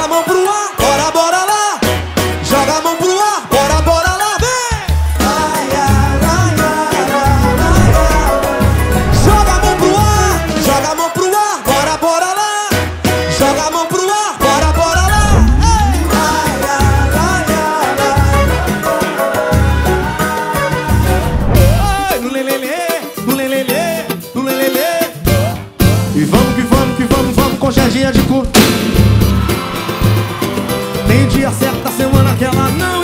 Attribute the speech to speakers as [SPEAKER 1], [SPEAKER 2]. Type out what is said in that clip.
[SPEAKER 1] Joga a mão pro ar, bora, bora lá. Joga a mão pro ar, bora, bora lá, vem. Ai, ai, ai, ai, ai. Joga a mão pro ar, joga a mão pro ar, bora, bora lá. Joga a mão pro ar, bora, bora lá. Ai, ai, ai, ai, ai. No lelele, no lelele, no lelele. E vamos que vamos, que vamos, vamos com Gerginha de cu. Dia certo da semana que ela não